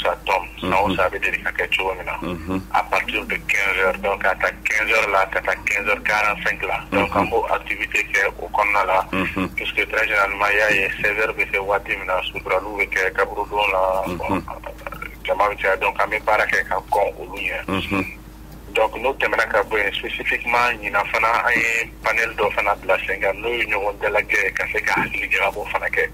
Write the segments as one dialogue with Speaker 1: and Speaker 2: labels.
Speaker 1: sa tɔn san o san a bɛ deli ka kɛ cogo min na a partir de 15 heures donc ka taa 15 heures la ka taa 15 heures 45 la donc an b'o activité kɛ o kɔnɔna la puisque très généralement i y'a ye 16 heures bɛ se waati min na suturaliw bɛ kɛ kaburudon la jama bɛ caya donc an bɛ baara kɛ ka kɔn olu ɲɛ donc n'o tɛmɛna ka bɔ yen spécifiquement ɲinan fana an ye panel dɔ fana bila sen kan n'o ye ɲɔgɔn dalajɛ ka se ka hakili jagabɔ fana kɛ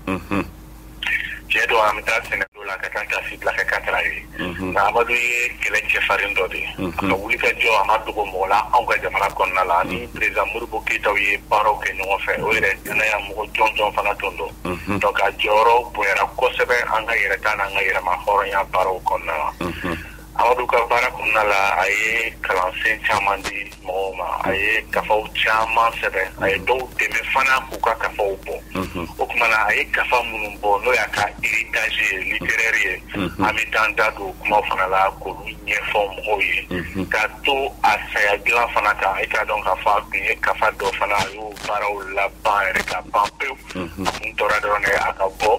Speaker 1: cɛ dɔ an bɛ taa sɛnɛdo la ka taa kilasi bila ka kan kɛra ye nka amadu ye kɛlɛ cɛfarin dɔ de ye a ka wuli ka jɔ a ma dogo mɔgɔ la anw ka jamana kɔnɔna la ni perezida moribo keyitaw ye baaraw kɛ ɲɔgɔn fɛ o yɛrɛ danaya mɔgɔ jɔn jɔn fana tun don donc a jɔyɔrɔ bonyara kosɛbɛ an ka yɛrɛta n'an ka yɛrɛma hɔrɔnya baaraw kɔnɔna la Amadu ka baara kɔnɔna la a ye kalansen caman di mɔgɔw ma a ye kafaw caman sɛbɛn a ye dɔw dɛmɛ fana k'u ka kafaw bɔ o tuma a ye kafa minnu bɔ n'o y'a ka iritasi ye ni terire ye an bɛ taa da don kuma fana la ko ɲɛfɔ mɔgɔw ye ka to a saya dilan fana kan e ka dɔn ka fa tun ye kafa dɔ fana a y'o baaraw la ban yɛrɛ ka ban pewu tun tora dɔrɔn a ka bɔ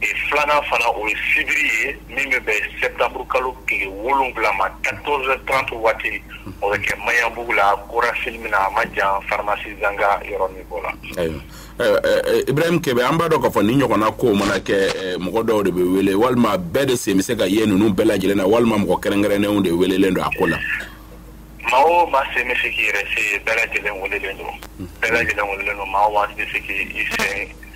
Speaker 1: filanan fana o ye sibiri ye min bɛ bɛn sɛbɛnburu kalo tile wolonwula ma katɔzɛ tanranti waati o bɛ kɛ mayabugu la kosi min a ma jan faramasi zanga yɔrɔ min bɔ la
Speaker 2: i bɛ ke an b'a dɔn ka fɔ ni ɲɔgɔnna ko mana kɛ mɔgɔ dɔw de bɛ wele walima bɛɛ de sen bɛ se ka ye ninnu bɛɛ lajɛlen na walima mɔgɔ kɛrɛnkɛrɛnnenw de welelen don a ko la
Speaker 1: maa o maa sen bɛ se k'i yɛrɛ se bɛɛ lajɛlen welelen don bɛɛ lajɛlen welelen don maa waati bɛ se
Speaker 2: k' i sen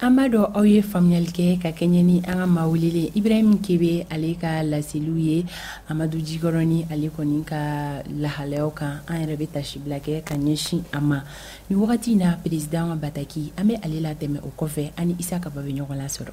Speaker 2: an
Speaker 1: b'a
Speaker 3: dɔ aw ye faamuyali kɛ ka kɛɲɛ ni an ka maa welelen ibrahim kebe ale ka laseliw ye amadu jikɔrɔ ni ale kɔni ka lahalayaw kan an yɛrɛ be tasibila kɛ ka ɲɛsin a ma ni wagati na peresidan ka bataki an be ale la tɛmɛ o kɔfɛ ani isa kaba be ɲɔgɔn
Speaker 4: la sɔrɔ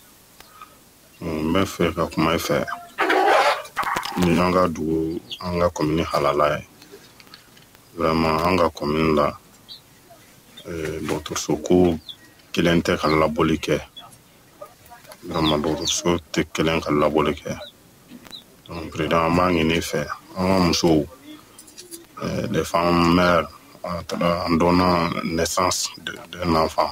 Speaker 4: n bɛ fɛ ka kuma i fɛ ni an ka dugu an ka kɔmini halala ye vraiment an ka kɔmini la eh, dɔgɔtɔrɔso ko kelen tɛ ka labɔli kɛ vraiment dɔgɔtɔrɔso tɛ kelen ka labɔli kɛ donc président an b'a ɲini i fɛ an ka musow eh, les femmes mères an donna naissance d'un enfant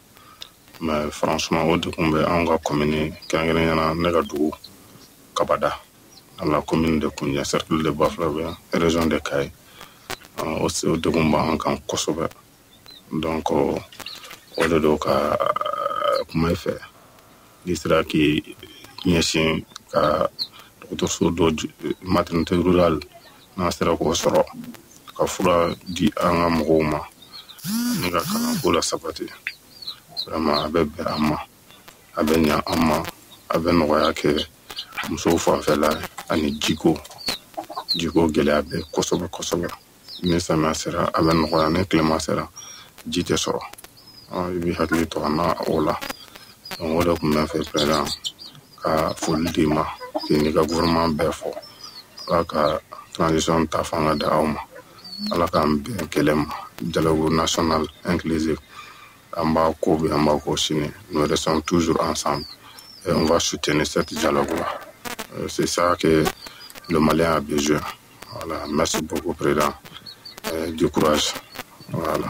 Speaker 4: mais franchement o degun bɛ anw ka commune kɛrɛnkɛrɛnyana ne ka dugu kabada an ka commune de kun ɲɛ cercle de bafula bɛ yan région de kaye o o degun b'an kan kosɛbɛ donc o de don ka kuma i fɛ n'i sera k'i ɲɛsin ka dɔgɔtɔrɔso dɔ maternité rurale n'a sera k'o sɔrɔ ka fura di an ka mɔgɔw ma ne ka kalanko la sabati vraiment a bɛ bɛn an ma a bɛ ɲa an ma a bɛ nɔgɔya kɛ musow fanfɛla ani jiko jiko gɛlɛya bɛ kosɛbɛ kosɛbɛ ni samiya sera a bɛ nɔgɔya ni tilema sera ji tɛ sɔrɔ i bɛ hakili to an na o la o de tun bɛ fɛ pɛrɛnna ka foli d'i ma k'i n'i ka gɔrɔman bɛɛ fɔ ala ka transition ta fanga da aw ma ala k'an bɛn kɛlɛ ma dialogue national inclusive an b'a ko bi an b'a ko sini nous restons toujours ensemble et on va soutenir cette dialogue là c'est ça que le malien a besoin voilà merci beaucoup président du courage voilà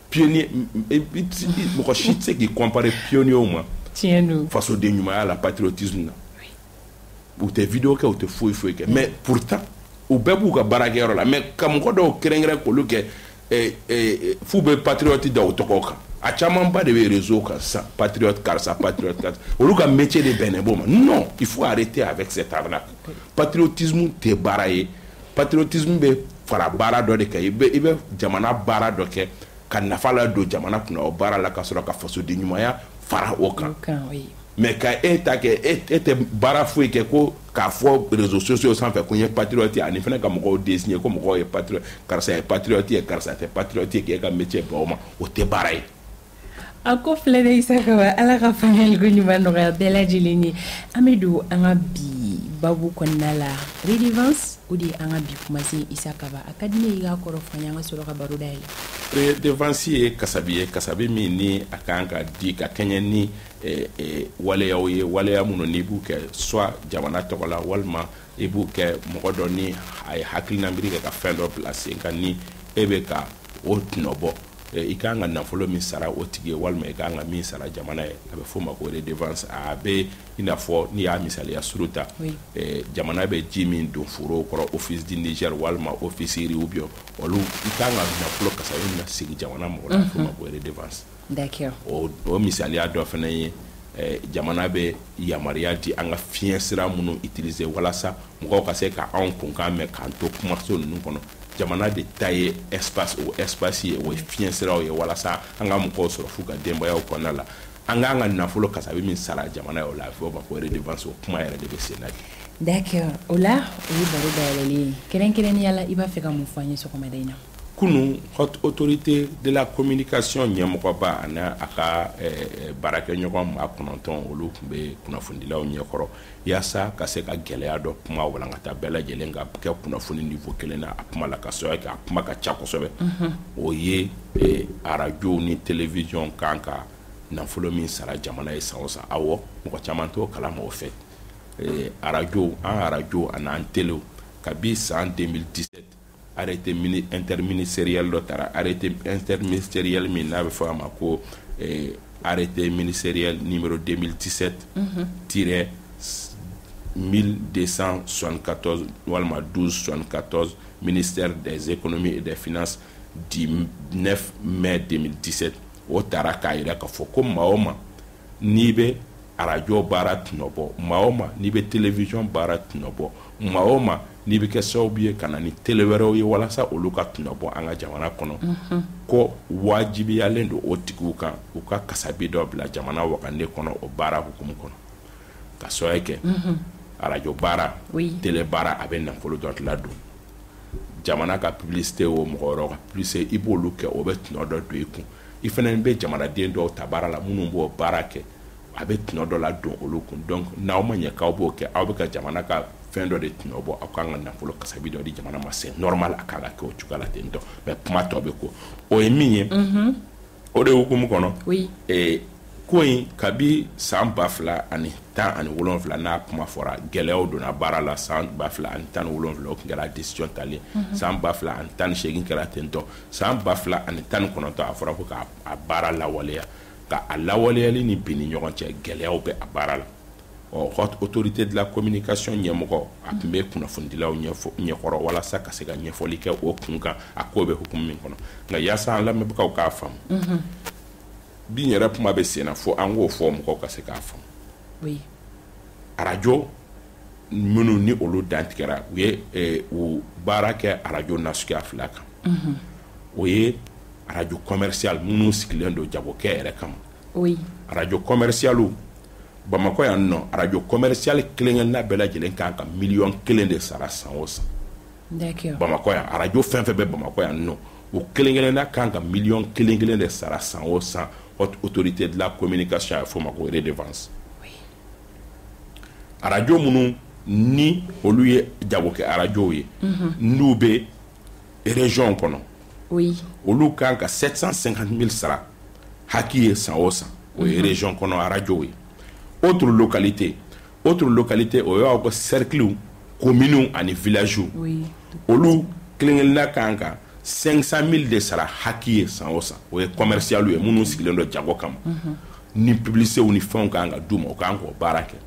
Speaker 2: pionnier mɔgɔ si tɛ se k'i comparer pionniers ma
Speaker 3: tiɲɛ don
Speaker 2: fasoden ɲumanya la patriotisme na u tɛ video kɛ u tɛ foyi foyi kɛ mais pourtant u bɛɛ b'u ka baarakɛyɔrɔ la mais ka mɔgɔ dɔw kɛrɛnkɛrɛn k'olu kɛ eh, eh, f'u bɛ patriote da u tɔgɔ kan a camanba de bɛ réseau kan sisan patriote karisa patriote karisa olu ka métier de bɛnnen b'o ma non il faut arrêter avec cette arnaque patriotisme tɛ baara ye patriotisme bɛ fara baara dɔ de kɛ i bɛ i bɛ jamana baara dɔ kɛ ka nafa la don jamana kunna o baara la ka sɔrɔ ka fasodi ɲumanya fara o kan mais ka e ta kɛ e, e tɛ baara foyi kɛ ko k'a fɔ réseaux sociaux sanfɛ ko n ye patriote ani fana ka mɔgɔw désigner ko mɔgɔw ye patriote karisa ye patriote ye karisa tɛ patriote ye k'e ka métier bɛn o ma o tɛ baara ye
Speaker 3: a ko filɛ de isakaba ala ka faamuyali ko ɲuman nɔgɔya bɛɛ lajɛlen ye an bɛ don an ka bi babu kɔnɔna la redevance o de ye an ka bi kumasen isakaba a ka di ne y'i ka kɔrɔ fɔ an ye an ka sɔrɔ ka baro dayɛlɛ
Speaker 2: redevance ye kasabi ye kasabi min ni a kan ka di ka kɛɲɛ ni eh, eh, waleyaw ye waleya minnu n'i b'u kɛ soit jamana tɔgɔ la walima i b'u kɛ mɔgɔ dɔ ni a ye hakilinabiri kɛ ka fɛn dɔ bila sen kan ni e bɛ ka o tɔnɔbɔ eh, i ka kan ka nafolo min sara o tigi ye walima i ka kan ka min sara jamana ye a bɛ f'o ma ko redevance a bɛ i n'a fɔ n'i y'a misaliya suru ta eh, jamana bɛ ji min don forow kɔrɔ office du niger walima ofisiri ou bien olu i ka kan ka nafolo kasa i na sigi jamana mɔgɔ la a bɛ f'o ma ko redevance o misaliya dɔ fana ye Eh, jamana bɛ yamaruya di an ka fiɲɛ sira minnu utiliser walasa mɔgɔw ka se ka anw kunkan mɛn k'an to kumaso ninnu kɔnɔ jamana de ta ye espace o espace ye o ye fiɲɛ siraw ye walasa an ka mɔgɔw sɔrɔ f'u ka denbayaw kɔnɔna la an k'an ka nafolo kasabi min sara jamana ye o la a fɔ o ma ko redevance o kuma yɛrɛ de bɛ sen na bi
Speaker 3: D'accord o la o ye baro dayɛlɛlen ye kɛrɛnkɛrɛnnenya la i b'a fɛ ka mun fɔ an ye sɔgɔmada in na
Speaker 2: kunun haute autorité de la communication ɲɛmɔgɔba ani a ka eh, eh, baarakɛɲɔgɔn maa kɔnɔntɔn olu tun bɛ kunnafonidilaw ɲɛkɔrɔ yaasa ka se ka gɛlɛya dɔ kuma walankata bɛɛ lajɛlen ka kɛ kunnafoni nivo kelen na a kuma la ka sɔrɔ kɛ a kuma ka ca kosɛbɛ mhm. o ye eh, arajow ni telewisiyɔn kan ka nafolo min sara jamana ye san o san awɔ mɔgɔ caman t'o kalama o fɛ arajow an arajow an'an telew kabi san 2017 arrêté mini interministériel dɔ taara arrêté interministériel min n'a bɛ fɔ a ma ko eh, arrêté ministériel numéro 2017 mhm. tiret 1274 walima 1274 ministère des économies et des finances du 9 mai 2017 o taara k'a yira k'a fɔ ko maa o maa n'i bɛ arajo baara tɔnɔbɔ maa o maa n'i bɛ télévision baara tɔnɔbɔ maa o maa n'i bɛ kɛ sababu ye ka na ni tele wɛrɛw ye walasa olu ka tun bɔ an ka jamana kɔnɔ mhm. ko wajibiyalen don o tigiw kan u ka kasabi dɔ bila jamana wagane kɔnɔ o baara hukumu kɔnɔ ka sɔya kɛ mhm. arajo baara tele baara a bɛ nafolo dɔ tila don jamana ka publicité o mɔgɔ wɛrɛw ka publicité i b'olu kɛ o bɛ tɔnɔ dɔ don i kun i fana bɛ jamanaden dɔw ta baara la minnu b'o baara kɛ a bɛ tɔnɔ dɔ la don olu kun dɔn n'aw ma ɲɛ k'aw b'o kɛ aw bɛ ka jamana ka fɛn dɔ de tɔnɔ bɔ aw k'an ka nafolo kasabi dɔ di jamana ma se nɔrɔma la k'a ka kɛ o cogoya la ten tɔ mɛ kuma tɔ bɛ ko o ye min ye mhm. o de hukumu kɔnɔ ee ko in kabi san ba fila ani tan ani wolonwula n'a kuma fɔra gɛlɛyaw donna baara la san ba fila ani tan ni wolonwula o tun kɛra decision talen mhm. san ba fila ani tan ni seegin kɛra tentɔ san ba fila ani tan ni kɔnɔntɔn a fɔra ko k'a baara lawaleya ka a lawaleyali ni bin ni ɲɔgɔn cɛ gɛlɛyaw bɛ a baara la ɔ haute autorité de la communication ɲɛmɔgɔ a tun bɛ kunnafonidilaw ɲɛkɔrɔ walasa ka se ka ɲɛfɔli kɛ o kun kan a ko bɛ hukumu min kɔnɔ nka yaasa an lamɛnbagaw k'a faamu mhm. bin yɛrɛ kuma bɛ senna fo an k'o fɔ mɔgɔw ka se k'a faamu arajo minnu ni olu dantigɛra u ye eh, u baara kɛ arajo nasuguya fila kan mhm. o ye arajo commercial minnu sigilen don jagokɛ yɛrɛ kama oui. arajo commercialiw bamakɔ yan nɔ arajo commercial kelenkelenna bɛɛ lajɛlen kan ka miliyɔn kelen de sara san o san bamakɔ yan arajo fɛn fɛn bɛ bamakɔ yan nɔ o kelenkelenna kan ka miliyɔn kelen kelen de sara san o san autorité de la communication a bɛ f'o ma ko redevance arajo minnu ni olu ye jagokɛ arajow ye mhm. n'u bɛ erezɔnw kɔnɔ olu kan ka 750 000 sara haki ye san o san o ye erezɔn kɔnɔ arajow ye autre localité autre localité o y'aw ka cerclew kominiw ani villagew olu kelen kelenna kan ka 500 000 de sara haki ye san o san o ye commercial ye minnu sigilen don jago kama ni publicitew ni fɛnw kan ka d'u ma u kan k'o baara kɛ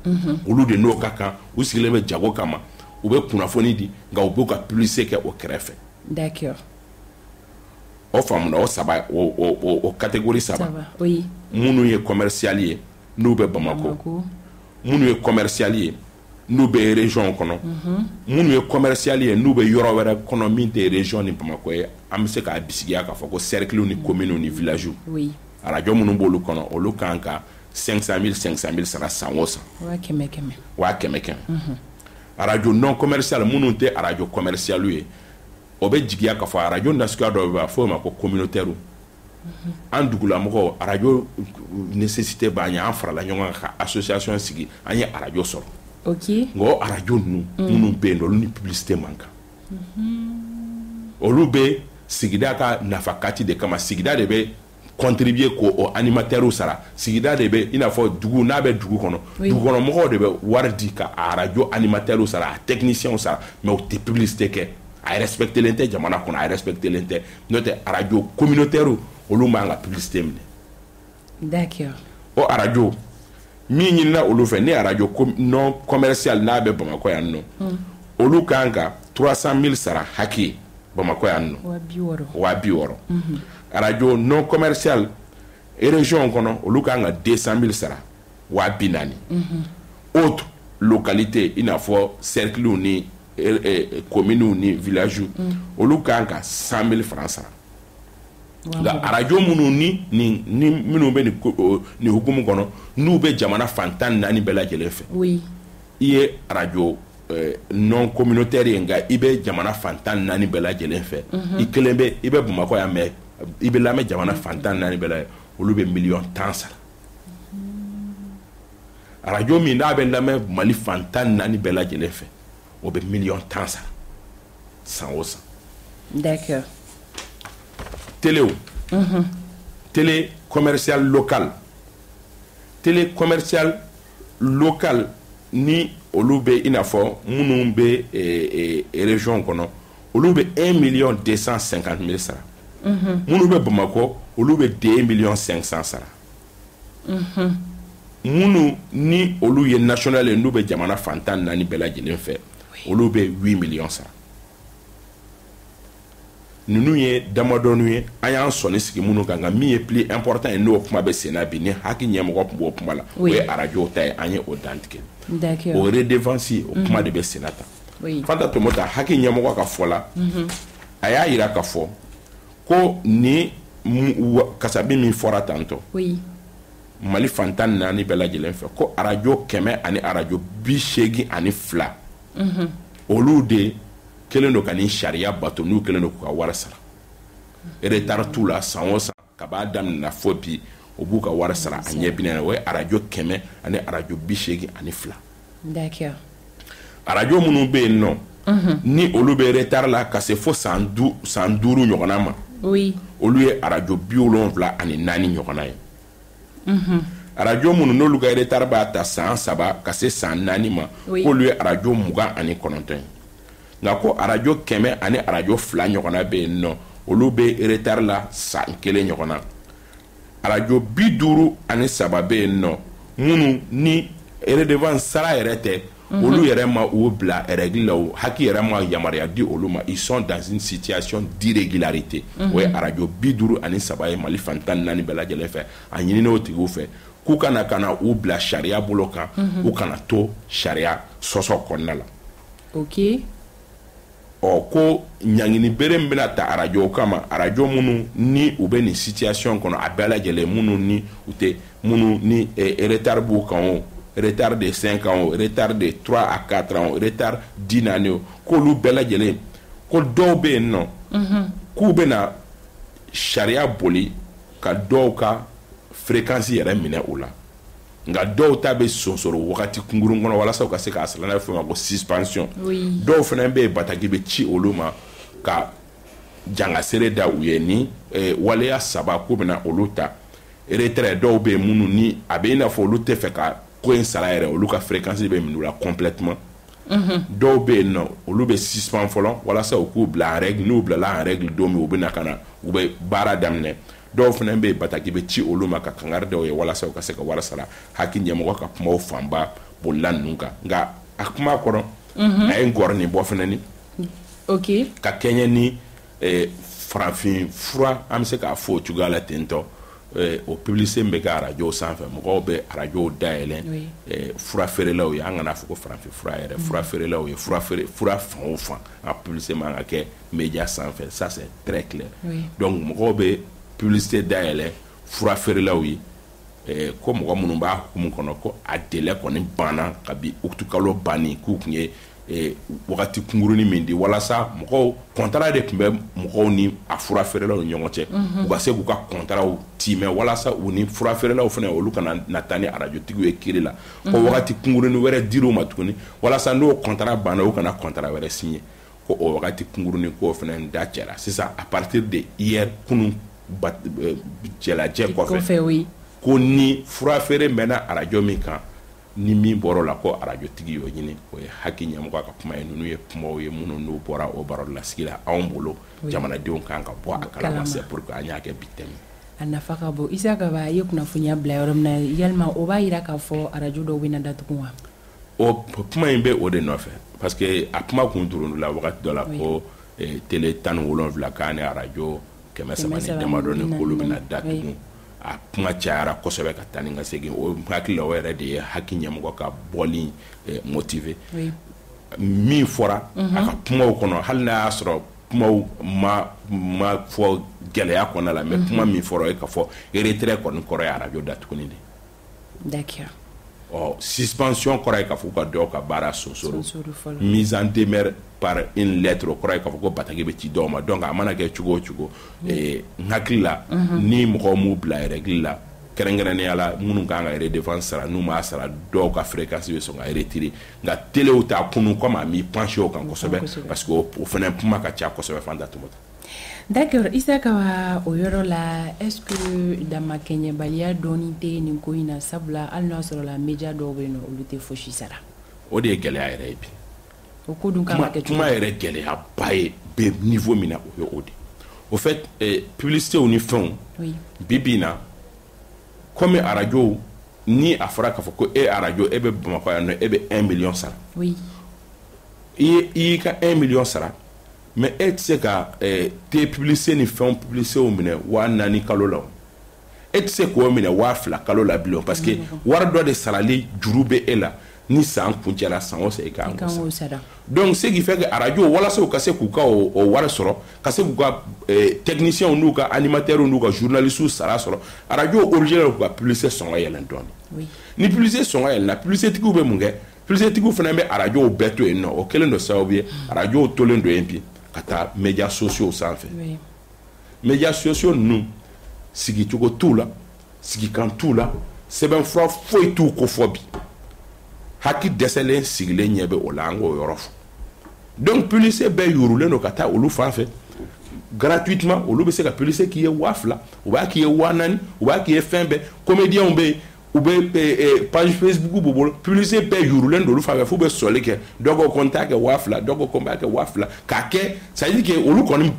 Speaker 2: olu de n'o ka kan u sigilen bɛ jago kama u bɛ kunnafoni di nka u b'u ka plise kɛ o kɛrɛfɛ o faamuna o saba o kategori saba minnu ye kɔmɛrisiyali ye n'u bɛ bamakɔ minnu ye kɔmɛrisiyali ye n'u bɛ erezɔnw kɔnɔ mhm. minnu ye kɔmɛrisiyali ye n'u bɛ yɔrɔ wɛrɛ kɔnɔ min tɛ erezɔn ni bamakɔ ye an bɛ se k'a bisigiya k'a fɔ ko sɛrikiliw ni kominiw ni vilaziw arajɔ minnu b'olu kɔnɔ olu kan ka 500 000 500 000 sara san o san
Speaker 3: waa kɛmɛ kɛmɛ
Speaker 2: waa kɛmɛ kɛmɛ mhm. arajo non commercial minnu tɛ arajo commercial ye o bɛ jigiya k'a fɔ arajo nasuguya dɔ bɛ a fɔ o ma ko communautaire mhm. an dugulamɔgɔw arajo nécessité b'an ye an farala ɲɔgɔn kan ka association sigi an ye arajo sɔrɔ
Speaker 3: okay.
Speaker 2: nka arajo ninnu mm. minnu bɛ yen nɔ olu ni publicité man kan mhm. olu bɛ sigida ka nafakati de kama sigida de bɛ contribuer ko o animateurs sara sigida de bɛ i n'a fɔ dugu n'a bɛ dugu kɔnɔ dugu kɔnɔ mɔgɔw de bɛ wari di ka arajo animateurs sara a techniciens sara mais u tɛ publicité kɛ a respectelen tɛ jamana kɔnɔ a respectelen tɛ n'o tɛ arajo communautaires olu man ka publicité minɛ
Speaker 3: d'accord
Speaker 2: o arajo min ɲinina olu fɛ ni arajo non commercial n'a bɛ bamakɔ yan nɔ hmm. olu kan ka 300 000 sara haki bamakɔ yan nɔ waa bi wɔɔrɔ hmm. arajo non commercial région kɔnɔ olu kan ka 200 000 sara waa bi naani hmm. autre localité i n'a fɔ cerclew ni eh, eh, communew ni villagew olu kan ka 100 000 francs sara nka arajo minnu ni ni ni minnu bɛ nin hukumu kɔnɔ n'u bɛ jamana fan tan ni naani bɛɛ lajɛlen fɛ i ye arajo eh, non communautaire ye nka i bɛ jamana fan tan ni naani bɛɛ lajɛlen fɛ mhm. i kelen bɛ i bɛ bamakɔ yan mɛ i bɛ lamɛn jamana fan tan ni naani bɛɛ la olu bɛ miliyɔn tan sara arajo min n'a bɛ lamɛn mali fan tan ni naani bɛɛ lajɛlen fɛ o bɛ miliyɔn tan sara san o san
Speaker 3: d'accord
Speaker 2: telew mhm. télé commercial local télé commercial local ni olu bɛ i n'a fɔ minnu bɛ eh, eh, région kɔnɔ olu bɛ 1 million 250 mille sara minnu bɛ bamakɔ olu bɛ 2 million 500 sara minnu ni olu ye national ye n'u bɛ jamana fantan naani bɛɛ lajɛlen fɛ olu bɛ 8 million sara ninnu ye damadɔnu ye an y'an sɔnni sigi minnu kan nka min ye plus important ye n'o kuma bɛ senna bi ni haki ɲɛmɔgɔ tun b'o kuma la o ye arajow ta ye an ye o dantigɛ o redevance o kuma de bɛ senna tan fanta tomota haki ɲɛmɔgɔ ka fɔ la a y'a jira ka fɔ ko ni kasabi min fɔra tantɔ mali fantan naani bɛɛ lajɛlen fɛ ko arajo kɛmɛ ani arajo bi seegin ani fila mhm. olu de kelen don ka ni sariya bato n'u kelen don k'u ka wari sara ere taara t'u la san o san ka b'a daminɛna fɔ bi u b'u ka wari sara a ɲɛ binɛ o ye arajo kɛmɛ ani arajo bi seegin ani fila arajo minnu bɛ yen nɔ ni olu bɛ taara la ka se fo san san duuru ɲɔgɔn ma olu ye arajo bi wolonwula ani naani ɲɔgɔn ye arajo minnu n'olu ka taara b'a ta san saba ka se san naani ma olu ye arajo mugan ani kɔnɔntɔn ye nka ko arajo kɛmɛ ani arajo fila ɲɔgɔn bɛ yen nɔ olu bɛ e taara la san kelen ɲɔgɔn na arajo bi duuru ani saba bɛ yen nɔ minnu ni redevance sara yɛrɛ tɛ mhm. olu yɛrɛ ma u bila règle la o haki yɛrɛ ma yamaruya di olu ma ils sont dans une situation d'irrégularité mhm. o ye arajo bi duuru ani saba ye mali fan tan ni naani bɛɛ lajɛlen fɛ a ɲinini o tigiw fɛ k'u kana ka na u bila sariya bolo kan mhm. u kana to sariya sɔsɔ kɔnɔna la
Speaker 3: okay.
Speaker 2: ɔ ko ɲangini bere min bɛna ta arajow kama arajo minnu ni u bɛ nin situation kɔnɔ a bɛɛ lajɛlen minnu ni u tɛ minnu ni eh, retard b'u kan o retard de 5 ans o retard de 3 à 4 ans o retard 10 naani o k'olu bɛɛ lajɛlen ko dɔw bɛ yen nɔ mhm. k'u bɛna sariya boli ka dɔw ka fréquence yɛrɛ minɛ u la nka dɔw ta bɛ sonsoro wagati kunkurun kɔnɔ walasa ka se k'a siran n'a fɔ ma ko suspension dɔw fana bɛ yen bataki bɛ ci olu ma ka jangasere da u ye ni eh, waleya saba ko bɛna olu ta retraite dɔw bɛ yen minnu ni a bɛ i n'a fɔ olu tɛ fɛ ka ko in sara yɛrɛ olu ka fréquence bɛ minɛ u la complètement mhm. dɔw bɛ yen nɔ olu bɛ suspend fɔlɔ walasa u k'u bila en règle n'u bilala en règle don min u bɛ na ka na u bɛ baara daminɛ dɔw fana bɛ yen bataki bɛ ci olu ma ka kangari dɔw ye walasa u ka se ka wari sara haki ɲɛmɔgɔ ka kumaw fanba bolila ninnu kan nka a kuma kɔnɔ mhm. a ye ngɔrɔ nin bɔ fana ni ka kɛɲɛ ni eh, farafin fura an bɛ se k'a fɔ o cogoya la ten tɔ eh, o publicité bɛ kɛ arajow sanfɛ mɔgɔw bɛ arajow dayɛlɛ eh, fura feerelaw ye an kana fɔ ko farafin fura yɛrɛ fura feerelaw ye fura feere fura fan o fan a publicité man ka kɛ média sanfɛ ça c'est très clair oui. donc mɔgɔw bɛ publicité dayɛlɛ fura feerelaw ye eh, ko mɔgɔ minnu b'a hukumu kɔnɔ ko a délai kɔni banna kabi utukalo banni k'u tun ye eh, wagati kunkurunin min di walasa mɔgɔw kɔntara de tun bɛ mɔgɔw ni a fura feerelaw ni ɲɔgɔn cɛ mhm. u ka se k'u ka kɔntaraw timɛ walasa u ni fura feerelaw fana olu kana na taa ni arajotigiw ye kiri la ko mhm. wagati kunkurunin wɛrɛ dir'u ma tuguni walasa n'o kɔntara banna u kana kɔntara wɛrɛ siɲɛ ko o wagati kunkurunin ko fana da cɛla sisan a partir de hier kunun euh, cɛlajɛ kɔfɛ ko ni fura feere mɛnna arajo min kan ni min bɔra la ko arajo tigi y'o ɲini o ye haki ɲɛmɔgɔ ka kuma ye ninnu ye kumaw ye minnu n'u bɔra o baro lasigi la anw bolo jamanadenw kan ka bɔ a kalama c'est pour que an y'a kɛ bi tɛmɛ
Speaker 3: a nafa ka bon isa kaba i ye kunnafoniya bila yɔrɔ min na yalima o b'a yira k'a fɔ arajo dɔw bɛna datugu wa
Speaker 2: o kuma in bɛ o de nɔfɛ parce que a kuma kun duruntu la wagati dɔ la ko télé 17 k'a ni arajo 300 damadɔ ni k'olu bɛna datugu a kuma cayara kosɛbɛ ka taa ni ka segin o n hakili la o yɛrɛ de ye HAKI ɲɛmɔgɔ ka bɔli motiver min fɔra a ka kumaw kɔnɔ hali n'a y'a sɔrɔ kumaw ma fɔ gɛlɛya kɔnɔna la mais kuma min fɔra o ye ka fɔ retrait kɔni kɔrɔ ye arajo datuguli de
Speaker 3: ye.
Speaker 2: ɔ suspension kɔrɔ ye k'a fɔ ka dɔw ka baara sonsoro mise en demeure par une lettre o kɔrɔ ye k'a fɔ ko bataki bɛ ci dɔw ma donc a mana kɛ cogo o cogo mm. eh, n hakili la mm-hmm. ni mɔgɔw m'u bila règle la kɛrɛnkɛrɛnnenya la minnu kan ka yɛrɛ defan sara n'u m'a sara dɔw ka fréquence bɛ sɔn ka retire nka telew ta kunu komi a m'i penché o kan kosɛbɛ parce que o fana kuma ka ca kosɛbɛ fan da tɔmɔ ta
Speaker 3: D'accord Isa Kawa o yɔrɔ la est-ce que damakɛɲɛbaliya dɔɔni tɛ nin ko in na sabula hali n'a sɔrɔ la media dɔw bɛ yen nɔ olu tɛ fosi sara.
Speaker 2: O de ye gɛlɛya yɛrɛ ye bi.
Speaker 3: O ko dun kan ka kɛ cogo di?
Speaker 2: Kuma yɛrɛ gɛlɛyaba ye bɛ niveau min na o ye o de ye. Au fait eh, publicité ni fɛnw
Speaker 3: oui.
Speaker 2: bi bi in na comme arajow ni a fɔra k'a fɔ ko e arajo e bɛ Bamakɔ yan nɔ e bɛ 1 million sara.
Speaker 3: Oui.
Speaker 2: I ye i y'i ka 1 million sara mɛ e tɛ se ka eh, te publise ni fɛnw publisew minɛ waa naani kalo la e tɛ se k'o minɛ waa fila kalo la bilen parce que mm-hmm. wari dɔ de sarali juru bɛ e la ni san kuncɛla san o san i kan k'o sara donc ce qui fait que arajo walasa u ka se k'u ka o wari sɔrɔ ka se k'u ka eh, techniciens n'u ka animateurs n'u ka journalistes sara sɔrɔ arajo obligé la k'u ka publicité sɔngɔ yɛlɛn dɔɔni ni publicité sɔngɔ yɛlɛnna publicité tigiw bɛ mun kɛ plisetigiw fana bɛ arajw bɛɛ to yen nɔ o kɛlen don sababu ye arajw tolen don yen bi ka taa mja sosiw sanfɛ mja sosiw ninnu sigicogo t'u la sigikan t'u la sɛbɛnfura foyi t'u ko fɔ bi haki dɛsɛlen sigilen ɲɛ bɛ o la an k'o yɔrɔ fɔ dɔnku plise bɛɛ yurulen don ka taa olu fan fɛ garatuma olu bɛ se ka plise k'i ye waa fila u b'a k'i ye waa naani u b'a k'i ye fɛn bɛɛ komediyw bɛ yen u bɛ eh, eh, page facebook b'u bolo publicité bɛɛ yurulen don olu fan fɛ f'u bɛ sɔli kɛ dɔ ko ko n t'a kɛ waa fila dɔ ko ko n b'a kɛ waa fila k'a kɛ c'est à dire que olu kɔni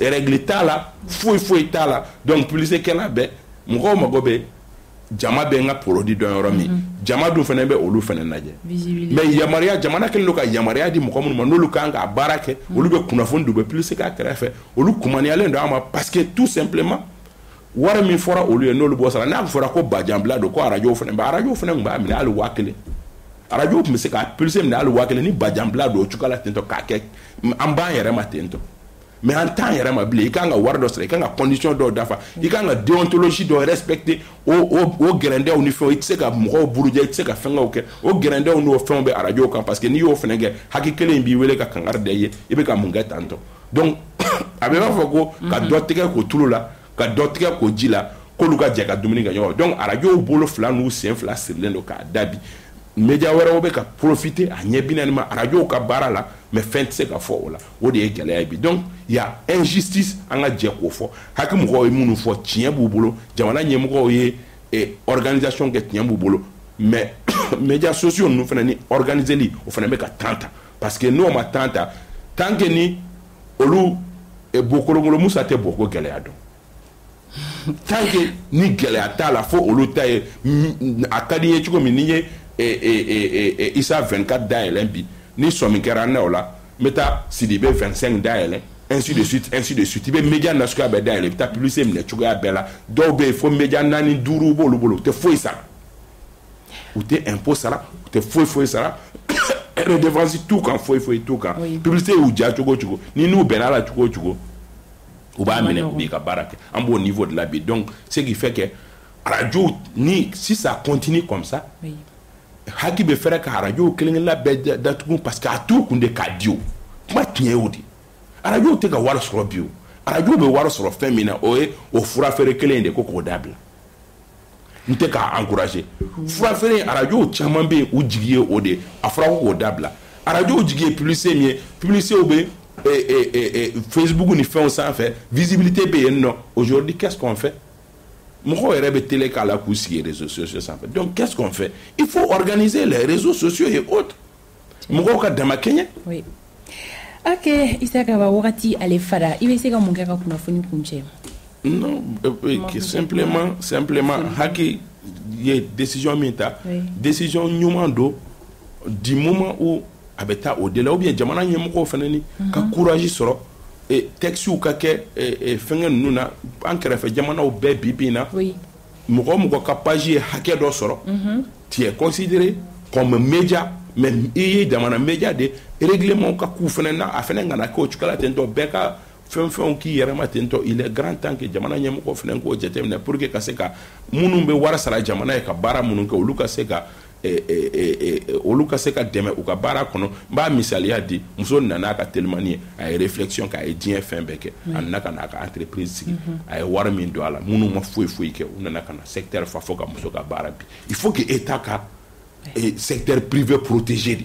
Speaker 2: règle t'a la foyi foyi t'a la donc publicité kɛla bɛɛ mɔgɔw mago bɛ jama bɛ n ka produit dɔn yɔrɔ min mhm. jama dun fana bɛ olu fana lajɛ mais yamaruya jamana kɛlen don ka yamaruya di mɔgɔ minnu ma n'olu kan k'a baara kɛ mhm. olu bɛ kunnafoni d'u bɛ publicité k'a kɛrɛfɛ olu kumaniyalen don an ma parce que tout simplement wari min fɔra olu ye n'olu b'o sara n'a fɔra ko bajanbila don ko arajo fana b'a arajo fana tun b'a minɛ hali waa kelen arajo tun bɛ se k'a pulise minɛ hali waa kelen ni bajanbila don o cogoya la tentɔ k'a kɛ an b'an yɛrɛ ma tentɔ mɛ an t'an yɛrɛ ma bilen i kan ka wari dɔ sɔrɔ i kan ka kɔndisɔn dɔw dafa i kan ka deontolosi dɔ rɛspɛkite o o gɛrɛndɛw ni fɛnw i tɛ se ka mɔgɔw burujɛ i tɛ se ka fɛngɛw kɛ o gɛrɛndɛw n'o fɛnw bɛ arajo kan parce que n'i y'o fana kɛ haki kelen in b'i wele ka kangari da i ye i bɛ ka mun kɛ tantɔ donc a bɛ b'a fɔ ko ka dɔ tigɛ k'o tulu la ka dɔ tigɛ k'o ji la k'olu ka jɛ ka dumuni kɛ ɲɔgɔn donc arajow bolo fila n'u sen fila sirilen don k'a da bi media wɛrɛw bɛ ka profiter a ɲɛ bi naani ma arajow ka baara la mais fɛn tɛ se ka fɔ o la o de ye gɛlɛya ye bi donc ya injustice an ka jɛ k'o fɔ haki mɔgɔw ye minnu fɔ tiɲɛ b'u bolo jamana ɲɛmɔgɔw ye eh, organisation kɛ tiɲɛ b'u bolo mais media sociaux ninnu fana ni organiseli o fana bɛ ka tan ta parce que n'o ma tan ta tant que ni olu e bokolongolo musa tɛ bɔko gɛlɛya dɔn tant que ni gɛlɛya t'a la fo olu ta ye a ka di n ye cogo min n'i ye e, e, e, isa 24 dayɛlɛn bi ni sɔmi kɛra n na o la n bɛ taa sidibe 25 dayɛlɛn ainsi de suite ainsi de suite i bɛ media nasuguya bɛɛ dayɛlɛn i bɛ taa publicité minɛ cogoya bɛɛ la dɔw bɛ yen fo media naani duuru b'olu bolo u tɛ foyi sara u tɛ impôt sara u tɛ foyi foyi sara redevance t'u kan foyi foyi t'u kan publicité y'u diya cogo cogo ni n'u bɛnna la cogo cogo u b'a minɛ u b'i ka baara kɛ an b'o niveau de la bi donc ce qui fait que radio ni si ça continue comme ça haki bɛ fɛrɛ ka radio kelen kelenna bɛɛ datugu parce que a t'u kun de k'a di o kuma tiɲɛ y'o de radio tɛ ka wari sɔrɔ bi o radio bɛ wari sɔrɔ fɛn min na o ye o fura feere kelen de ko k'o dabila n tɛ k'a encourager fura feere in arajow caman bɛ yen u jigi ye o de ye a fɔra ko k'o dabila arajow jigi ye publicité min ye publicité bɛ eh, eh, eh, Facebook ni fɛnw sanfɛ visibilité bɛ yen nɔ aujourd'hui qu'est-ce qu'on fait mɔgɔw yɛrɛ bɛ télé k'a la k'u sigi réseaux sociaux sanfɛ donc qu'est-ce qu'on fait il faut organiser les réseaux sociaux et autres mɔgɔw ka dama kɛɲɛ
Speaker 3: ake isa ka wagati ale fara i bɛ se ka mun kɛ ka kunnafoni
Speaker 2: kun cɛ senpma senpma haki ye desiy min ta desiy ɲuman don di ma o a bɛ taa o de la u ye jamana ɲɛmɔgɔ fana ni ka kuranji sɔrɔ tɛkisiww ka kɛ fɛnkɛ ninnu na an kɛrɛfɛ jamanaw bɛɛ bi bin na mɔgɔ mɔgɔ ka paji ye hakɛ dɔ sɔrɔ tiɲɛ kɔsidire kɔmɛ mja mɛ i ye jamana mja de ekilenmaw ka kuu fana na a fana nana kɛ o cogoya ten tɔ bɛɛ ka fɛn fɛnw k'i yɛrɛma ten tɔ i la garan tan kɛ jamana ɲɛmɔgɔ fana k'o jate minɛ pur que ka se ka minnu bɛ wara sara jamana ye ka baara minnu kɛ olu ka se ka Eh, eh, eh, olu ka se ka dɛmɛ u ka baara kɔnɔ n b'a misaliya di muso nana a ka telimani ye a ye réflexion kɛ a ye diɲɛ fɛn bɛɛ kɛ a nana ka na a ka entreprise sigi mhm. a ye wari min don a la minnu ma foyi foyi kɛ u nana ka na secteur fa fo ka muso ka baara bi il faut que état ka secteur privé protégé de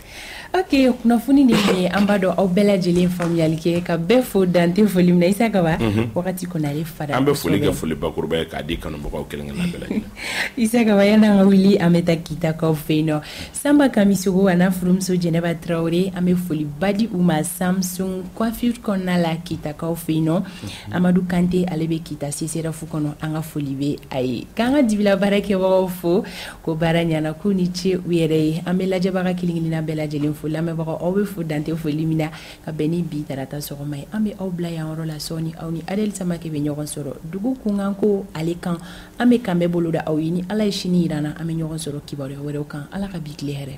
Speaker 3: Ake kunnafoni de ye an b'a dɔn aw bɛɛ lajɛlen faamuyayali kɛ ka bɛɛ fo dante foli minɛ isa ka wagati kɔnɔ ale fa
Speaker 2: an bɛ foli kɛ foli bakɔrɔba ye k'a di kanubagaw kelen kɛ
Speaker 3: isa ka yan n'an ka wuli an bɛ taa k'takaw fɛ yen nɔ sanba ka misi segu an furumuso jɛnɛba tarawele an bɛ foli badi u ma samson coffi kɔnɔna la k'takaw fɛ yen nɔ amadu kante ale bɛ kita sesɛrɛfu kɔnɔ an ka foli bɛ a ye k'an ka dibilabaarakɛ fo ko baara ɲana k'u ni ce u yɛrɛ ye an bɛ lajɛbaga kelen-kelenna bɛɛ lajɛlen fo lamɛnbagaw aw bɛ fo dante foli min na ka bɛn ni bi tarata sɔgɔma ye an bɛ aw bila yan yɔrɔ la sɔɔni aw ni adɛli samake bɛ ɲɔgɔn sɔrɔ dugu kunkan ko ale kan an bɛ kanbɛ boloda aw ye ni ala ye sini yirana an bɛ ɲɔgɔn sɔrɔ kibaruya wɛrɛw kan ala ka bi tile hɛrɛ